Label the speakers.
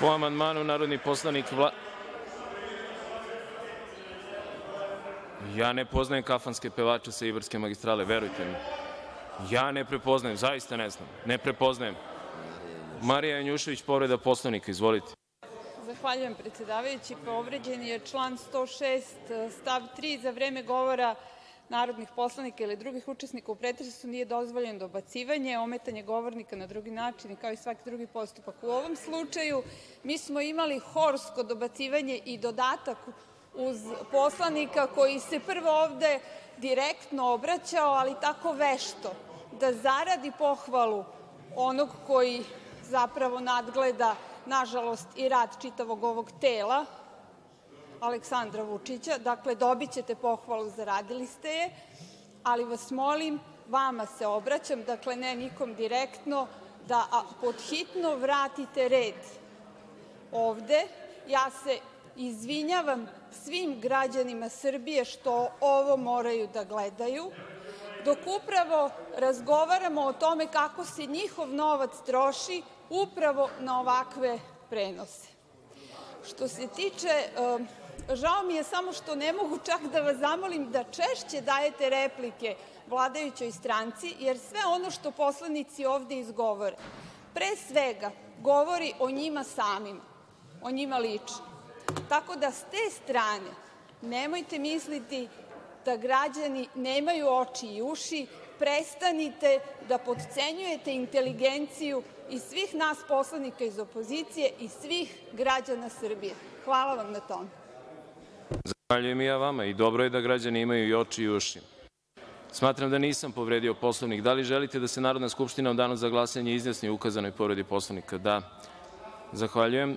Speaker 1: Po amandmanu, narodni poslanik Vla... Ja ne poznajem kafanske pevače sa Ibarske magistrale, verujte mi. Ja ne prepoznajem, zaista ne znam, ne prepoznajem. Marija Janjušević, povreda Poslovnika, izvolite.
Speaker 2: Zahvaljujem, predsedavajući. Povređen je član 106. stav 3. Za vreme govora narodnih poslanika ili drugih učesnika u pretresu nije dozvoljeno dobacivanje, ometanje govornika na drugi način, kao i svaki drugi postupak. U ovom slučaju mi smo imali horsko dobacivanje i dodatak uz poslanika koji se prvo ovde direktno obraćao, ali tako vešto, da zaradi pohvalu onog koji zapravo nadgleda, nažalost, i rad čitavog ovog tela, Aleksandra Vučića. Dakle, dobićete pohvalu, zaradili ste je, ali vas molim, vama se obraćam, dakle ne nikom direktno, da pod hitno vratite red ovde. Ja se izvinjavam svim građanima Srbije što ovo moraju da gledaju, dok upravo razgovaramo o tome kako se njihov novac troši upravo na ovakve prenose. Što se tiče, žao mi je samo što ne mogu čak da vas zamolim da češće dajete replike vladajućoj stranci, jer sve ono što poslanici ovde izgovore, pre svega govori o njima samima, o njima lično. Tako da, s te strane, nemojte misliti da građani nemaju oči i uši, prestanite da potcenjujete inteligenciju i svih nas poslanika iz opozicije i svih građana Srbije. Hvala vam na tome.
Speaker 1: Zahvaljujem i ja vama i dobro je da građani imaju i oči i uši. Smatram da nisam povredio Poslovnik. Da li želite da se Narodna skupština u danu za glasanje izjasni ukazanoj povredi Poslovnika? Da. Zahvaljujem.